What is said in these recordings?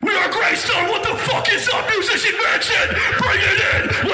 We are Graystone. What the fuck is up, Musician Mansion? Bring it in.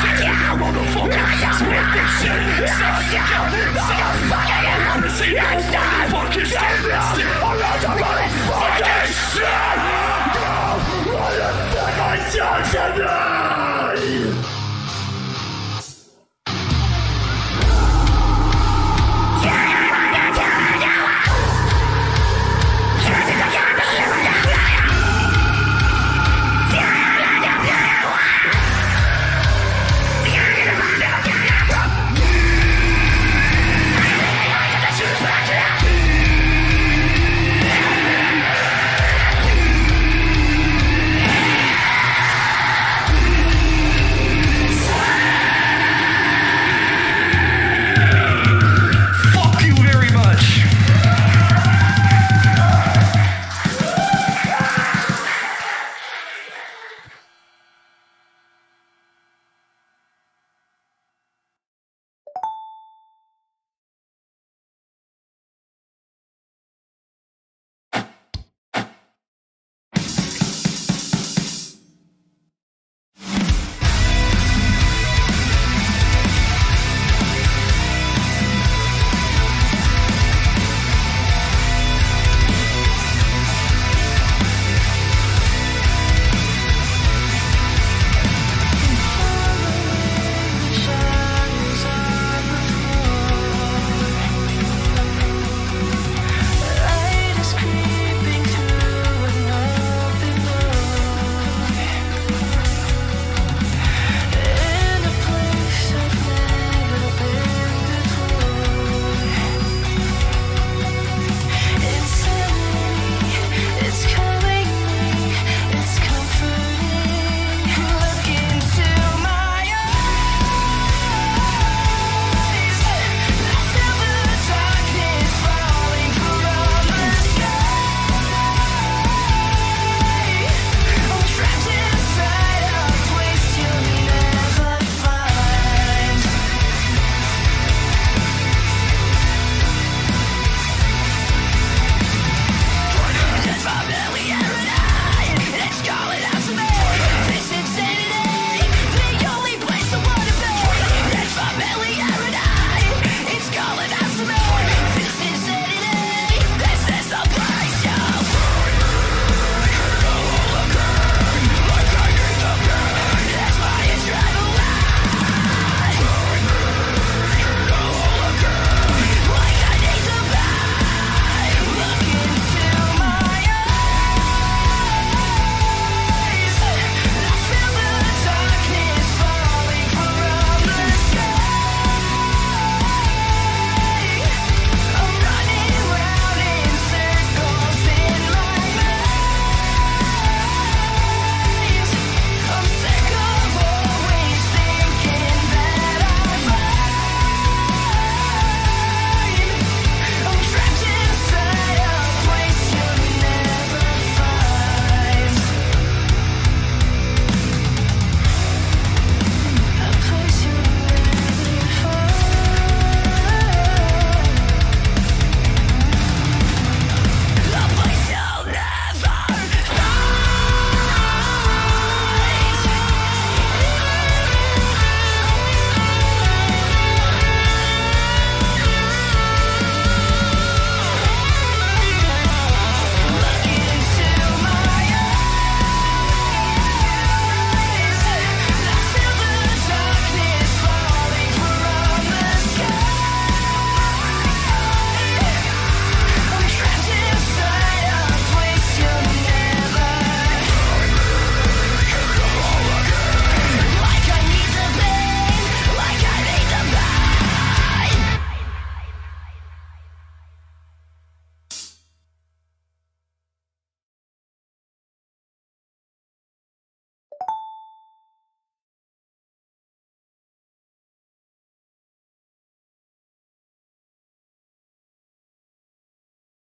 I'm wanna fucking with this shit. Stop, stop, stop. I wanna see no fucking standing still. I'm not about fucking shit. No, what the fuck I done to me?